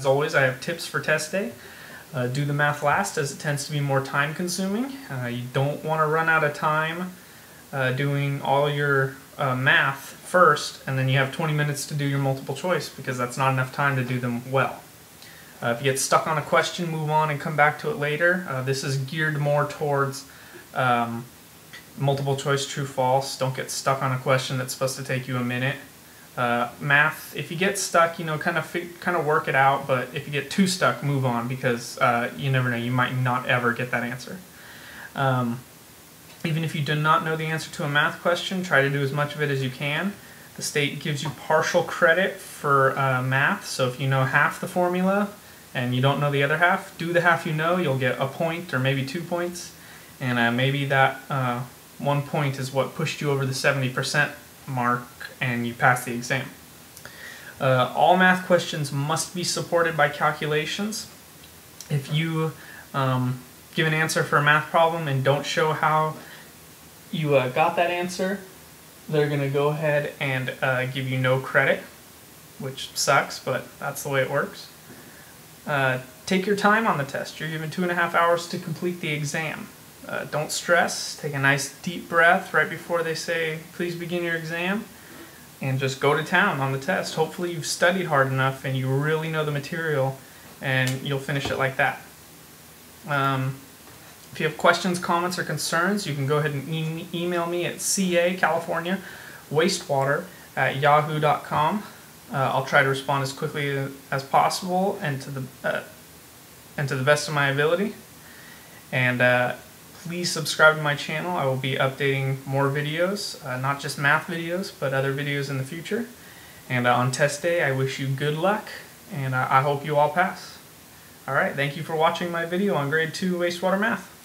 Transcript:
As always, I have tips for test day. Uh, do the math last as it tends to be more time consuming. Uh, you don't want to run out of time uh, doing all your uh, math first and then you have 20 minutes to do your multiple choice because that's not enough time to do them well. Uh, if you get stuck on a question, move on and come back to it later. Uh, this is geared more towards um, multiple choice true false. Don't get stuck on a question that's supposed to take you a minute. Uh, math, if you get stuck, you know, kind of kind of work it out. But if you get too stuck, move on because uh, you never know. You might not ever get that answer. Um, even if you do not know the answer to a math question, try to do as much of it as you can. The state gives you partial credit for uh, math, so if you know half the formula and you don't know the other half, do the half you know, you'll get a point or maybe two points, and uh, maybe that uh, one point is what pushed you over the 70% mark and you pass the exam. Uh, all math questions must be supported by calculations. If you um, give an answer for a math problem and don't show how you uh, got that answer, they're going to go ahead and uh, give you no credit, which sucks, but that's the way it works. Uh, take your time on the test. You're given two and a half hours to complete the exam. Uh, don't stress. Take a nice deep breath right before they say, please begin your exam. And just go to town on the test. Hopefully, you've studied hard enough and you really know the material, and you'll finish it like that. Um, if you have questions, comments, or concerns, you can go ahead and e email me at ca California wastewater at yahoo.com. Uh, I'll try to respond as quickly as possible and to the uh, and to the best of my ability. And uh, please subscribe to my channel. I will be updating more videos, uh, not just math videos, but other videos in the future. And uh, on test day, I wish you good luck, and uh, I hope you all pass. Alright, thank you for watching my video on Grade 2 Wastewater Math.